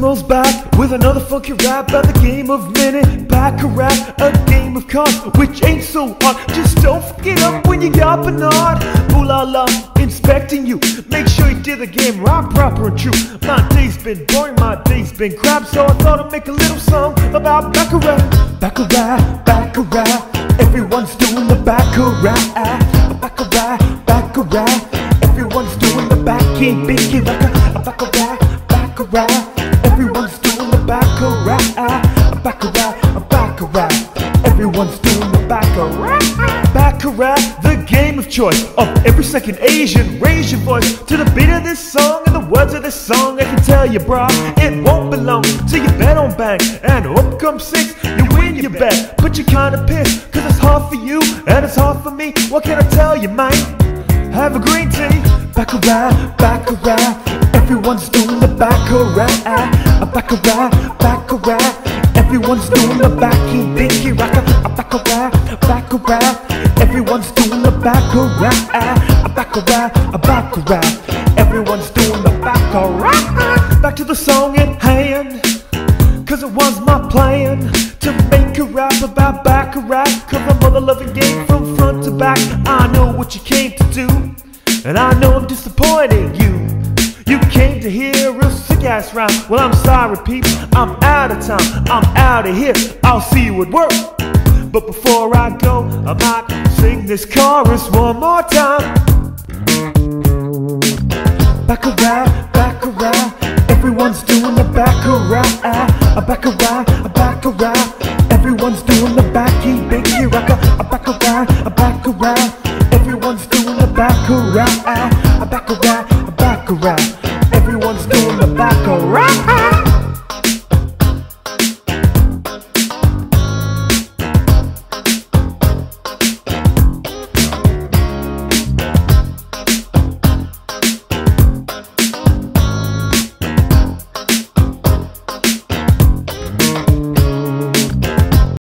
rolls back with another funky rap about the game of minute. Baccarat, a game of cards, which ain't so hard. Just don't forget up when you got Bernard. Ooh la la, inspecting you. Make sure you did the game right, proper and true. My day's been boring, my day's been crap, so I thought I'd make a little song about Baccarat. Baccarat, Baccarat, everyone's doing the Baccarat. Baccarat, Baccarat, everyone's doing the backy, binky, racka. Baccarat, Baccarat, everyone's doing the Baccarat. Baccarat, Baccarat, everyone's doing the Baccarat. Baccarat, the game of choice of every second Asian. Raise your voice to the beat of this song and the words of this song. I can tell you, brah, it won't belong till you bet on bang. And up comes six, you win your bet. But you're kinda pissed, cause it's hard for you and it's hard for me. What can I tell you, man? Have a green tea, baccarat, baccarat. Everyone's doing the baccarat, baccarat, a. Everyone's doing the backy, binky, racka, a baccarat, baccarat. Everyone's doing the baccarat, a baccarat, a baccarat. Everyone's doing the baccarat. Back to the song at hand. Cause it was my plan to make a rap about Baccarat. Cause I'm mother loving game from front to back. I know what you came to do, and I know I'm disappointing you. You came to hear a real sick ass rhyme. Well, I'm sorry, people, I'm out of time. I'm out of here. I'll see you at work. But before I go, I might sing this chorus one more time. Back around, back around. everyone's doing the baccarat, a baccarat, a baccarat, everyone's doing the backy, binky, racka, a baccarat, a baccarat, everyone's doing the baccarat, a baccarat, a baccarat, everyone's the baccarat.